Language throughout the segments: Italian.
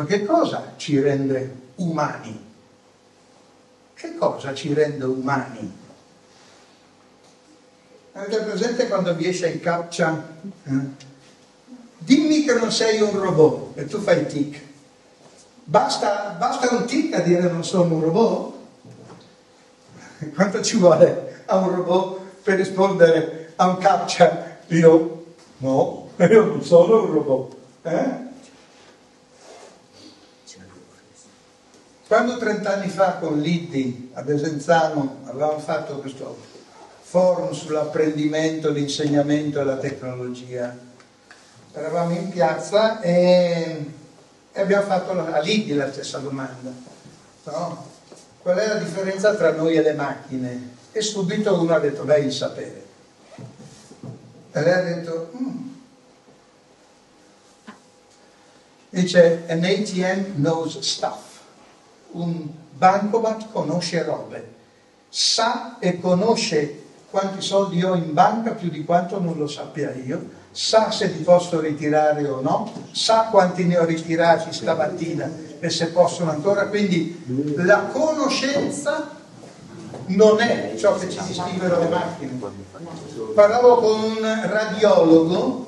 ma che cosa ci rende umani? Che cosa ci rende umani? Avete presente quando vi esce in captcha? Eh? Dimmi che non sei un robot e tu fai tic. Basta, basta un tic a dire non sono un robot? Quanto ci vuole a un robot per rispondere a un captcha? Io no, io non sono un robot. Eh? Quando 30 anni fa con Liddi a Desenzano avevamo fatto questo forum sull'apprendimento, l'insegnamento e la tecnologia, eravamo in piazza e, abbiamo fatto a Liddi la stessa domanda. No? Qual è la differenza tra noi e le macchine? E subito uno ha detto, beh, il sapere. E lei ha detto, mm. dice, an ATM knows stuff un bancomat conosce robe, sa e conosce quanti soldi ho in banca più di quanto non lo sappia io, sa se li posso ritirare o no, sa quanti ne ho ritirati stamattina e se possono ancora, quindi la conoscenza non è ciò che ci distingue dalle macchine. Parlavo con un radiologo,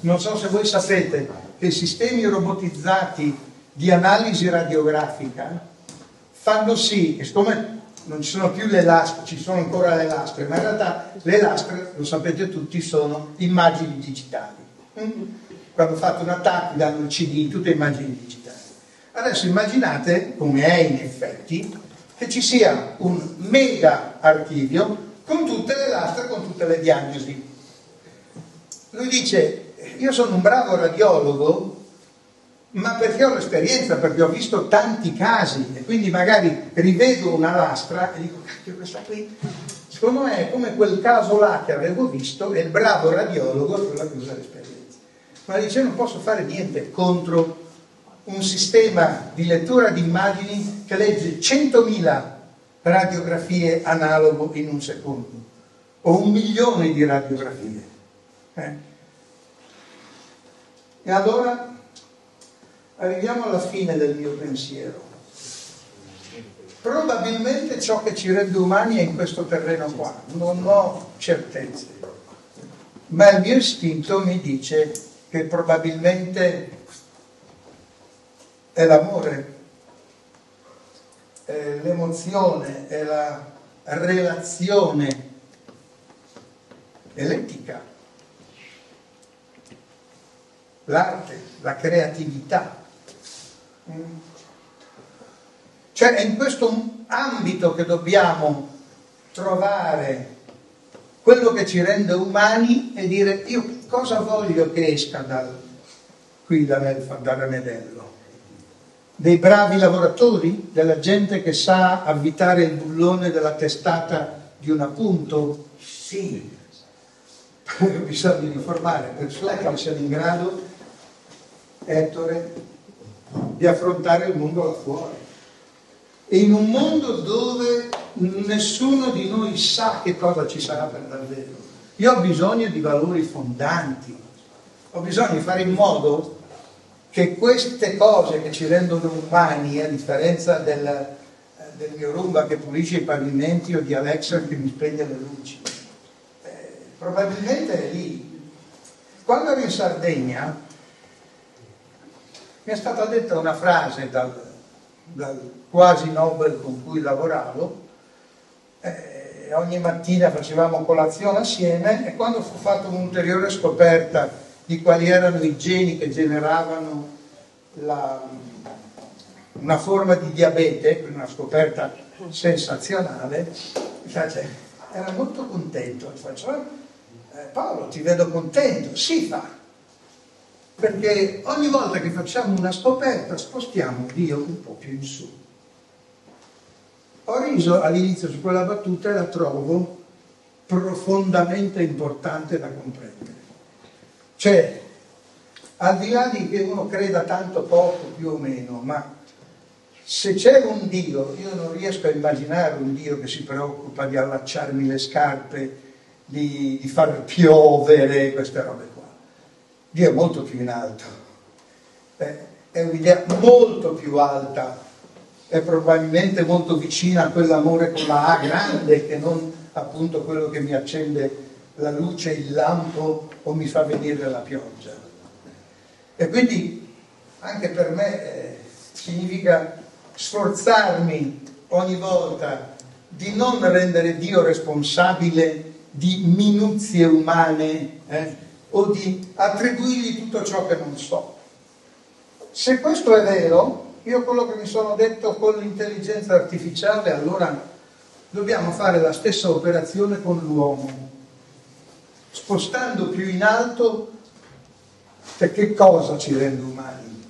non so se voi sapete che i sistemi robotizzati di analisi radiografica fanno sì, e siccome non ci sono più le lastre, ci sono ancora le lastre, ma in realtà le lastre, lo sapete tutti, sono immagini digitali. Quando fate un attacco danno il CD, tutte immagini digitali. Adesso immaginate, come è in effetti, che ci sia un mega archivio con tutte le lastre, con tutte le diagnosi. Lui dice, io sono un bravo radiologo, ma perché ho l'esperienza, perché ho visto tanti casi e quindi magari rivedo una lastra e dico, cacchio, questa qui, secondo me è come quel caso là che avevo visto e il bravo radiologo è quello che usa l'esperienza. Ma dice, non posso fare niente contro un sistema di lettura di immagini che legge 100.000 radiografie analogo in un secondo o un milione di radiografie. Eh? E allora Arriviamo alla fine del mio pensiero. Probabilmente ciò che ci rende umani è in questo terreno qua, non ho certezze, ma il mio istinto mi dice che probabilmente è l'amore, è l'emozione, è la relazione, è l'etica, l'arte, la creatività cioè è in questo ambito che dobbiamo trovare quello che ci rende umani e dire io cosa voglio che esca dal, qui da Ramedello? Dei bravi lavoratori? Della gente che sa avvitare il bullone della testata di un appunto? Sì. Bisogna riformare persone che siano in grado, Ettore, di affrontare il mondo là fuori. E in un mondo dove nessuno di noi sa che cosa ci sarà per davvero. Io ho bisogno di valori fondanti, ho bisogno di fare in modo che queste cose che ci rendono umani, a differenza del, del mio rumba che pulisce i pavimenti o di Alexa che mi spegne le luci, eh, probabilmente è lì. Quando ero in Sardegna, mi è stata detta una frase dal, dal quasi Nobel con cui lavoravo, eh, ogni mattina facevamo colazione assieme e quando fu fatta un'ulteriore scoperta di quali erano i geni che generavano la, una forma di diabete, una scoperta sensazionale, cioè, era molto contento. Faccio, eh, Paolo, ti vedo contento. Sì, fa perché ogni volta che facciamo una scoperta spostiamo Dio un po' più in su. Ho riso all'inizio su quella battuta e la trovo profondamente importante da comprendere. Cioè, al di là di che uno creda tanto poco più o meno, ma se c'è un Dio, io non riesco a immaginare un Dio che si preoccupa di allacciarmi le scarpe, di, di far piovere queste robe Dio è molto più in alto. Eh, è un'idea molto più alta, è probabilmente molto vicina a quell'amore con la A grande che non appunto quello che mi accende la luce, il lampo o mi fa venire la pioggia. E quindi anche per me eh, significa sforzarmi ogni volta di non rendere Dio responsabile di minuzie umane eh, o di attribuirgli tutto ciò che non so. Se questo è vero, io quello che mi sono detto con l'intelligenza artificiale, allora dobbiamo fare la stessa operazione con l'uomo, spostando più in alto perché cosa ci rende umani.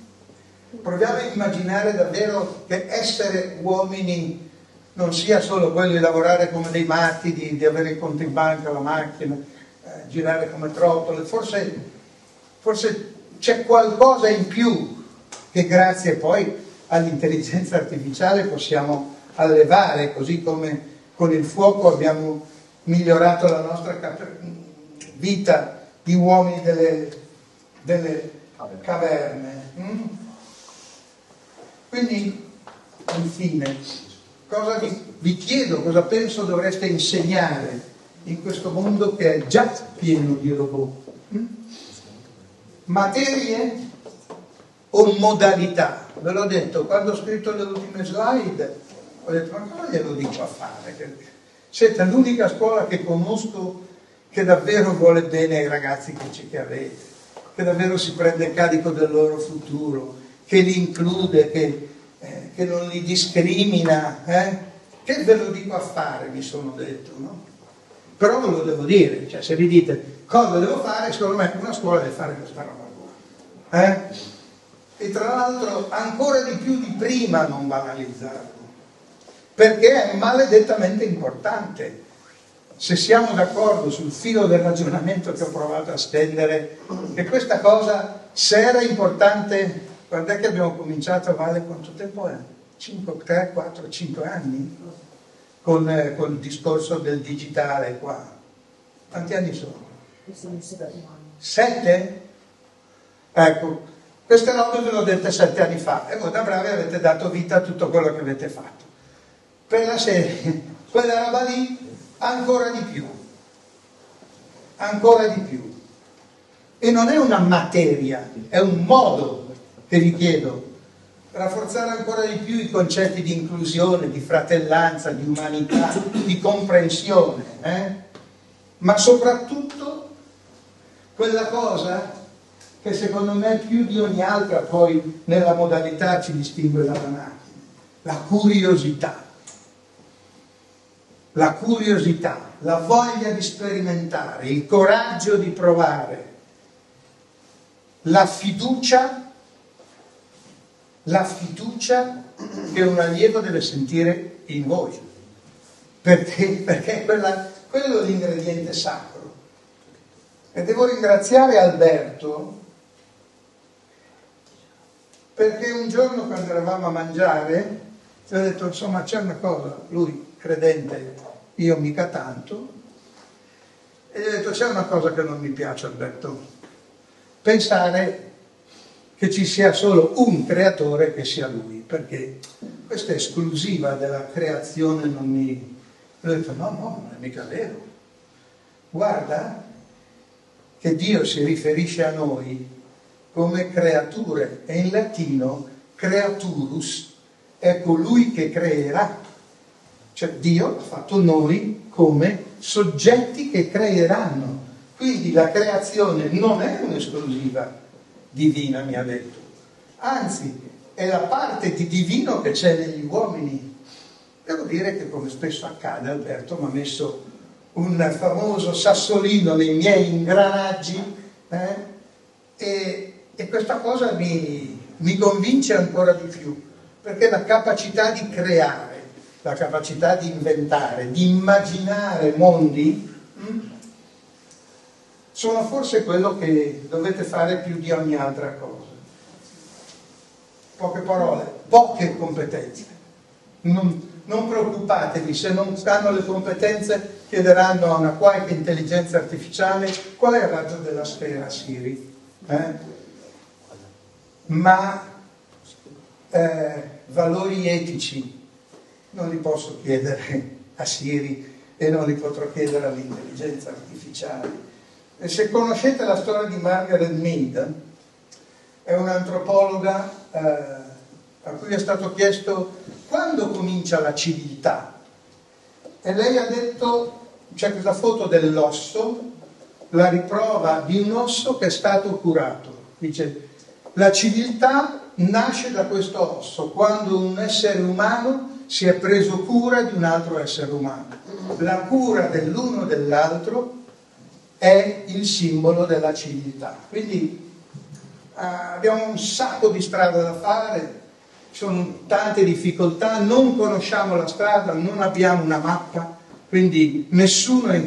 Proviamo a immaginare davvero che essere uomini non sia solo quello di lavorare come dei matti, di, di avere il conto in banca, la macchina, eh, girare come trottole, forse, forse c'è qualcosa in più che grazie poi all'intelligenza artificiale possiamo allevare, così come con il fuoco abbiamo migliorato la nostra vita di uomini delle, delle caverne. Mm? Quindi, infine, cosa vi, vi chiedo, cosa penso dovreste insegnare in questo mondo che è già pieno di robot? Mm? Materie o modalità? Ve l'ho detto, quando ho scritto le ultime slide, ho detto, ma cosa glielo dico a fare? Siete l'unica scuola che conosco che davvero vuole bene ai ragazzi che, che avete, che davvero si prende carico del loro futuro, che li include, che eh, che non li discrimina, eh? che ve lo dico a fare, mi sono detto, no? Però ve lo devo dire, cioè se vi dite cosa devo fare, secondo me una scuola deve fare questa roba qua. Eh? E tra l'altro ancora di più di prima non banalizzarlo, perché è maledettamente importante. Se siamo d'accordo sul filo del ragionamento che ho provato a stendere, che questa cosa, se era importante quando è che abbiamo cominciato a Valle? Quanto tempo è? 5, 3, 4, 5 anni? Con, eh, con il discorso del digitale qua. Quanti anni sono? Sette? Ecco, queste robe ve ho dette sette anni fa e voi da bravi avete dato vita a tutto quello che avete fatto. Per la serie, quella roba lì ancora di più, ancora di più. E non è una materia, è un modo che vi chiedo, rafforzare ancora di più i concetti di inclusione, di fratellanza, di umanità, di comprensione, eh? ma soprattutto quella cosa che secondo me più di ogni altra poi nella modalità ci distingue dalla macchina, la curiosità. La curiosità, la voglia di sperimentare, il coraggio di provare, la fiducia la fiducia che un allievo deve sentire in voi, perché, perché quella, quello è l'ingrediente sacro. E devo ringraziare Alberto perché un giorno quando eravamo a mangiare gli ho detto insomma c'è una cosa, lui credente, io mica tanto, e gli ho detto c'è una cosa che non mi piace Alberto, pensare che ci sia solo un creatore che sia lui, perché questa esclusiva della creazione non mi... Ho detto no, no, non è mica vero. Guarda che Dio si riferisce a noi come creature e in latino creaturus è colui che creerà. Cioè Dio ha fatto noi come soggetti che creeranno. Quindi la creazione non è un'esclusiva, divina mi ha detto, anzi è la parte di divino che c'è negli uomini. Devo dire che come spesso accade Alberto mi ha messo un famoso sassolino nei miei ingranaggi eh? e, e, questa cosa mi, mi convince ancora di più, perché la capacità di creare, la capacità di inventare, di immaginare mondi, mh, hm, sono forse quello che dovete fare più di ogni altra cosa. Poche parole, poche competenze. Non, non preoccupatevi, se non hanno le competenze chiederanno a una qualche intelligenza artificiale qual è il raggio della sfera Siri. Eh? Ma eh, valori etici non li posso chiedere a Siri e non li potrò chiedere all'intelligenza artificiale. E se conoscete la storia di Margaret Mead, è un'antropologa eh, a cui è stato chiesto quando comincia la civiltà. E lei ha detto, c'è questa foto dell'osso, la riprova di un osso che è stato curato. Dice, la civiltà nasce da questo osso, quando un essere umano si è preso cura di un altro essere umano. La cura dell'uno dell'altro è il simbolo della civiltà. Quindi eh, abbiamo un sacco di strada da fare, ci sono tante difficoltà, non conosciamo la strada, non abbiamo una mappa, quindi nessuno è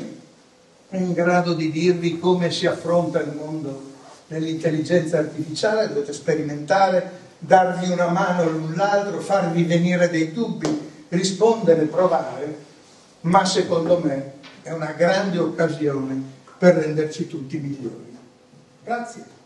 in grado di dirvi come si affronta il mondo dell'intelligenza artificiale, dovete sperimentare, darvi una mano l'un l'altro, farvi venire dei dubbi, rispondere, provare, ma secondo me è una grande occasione per renderci tutti migliori. Grazie.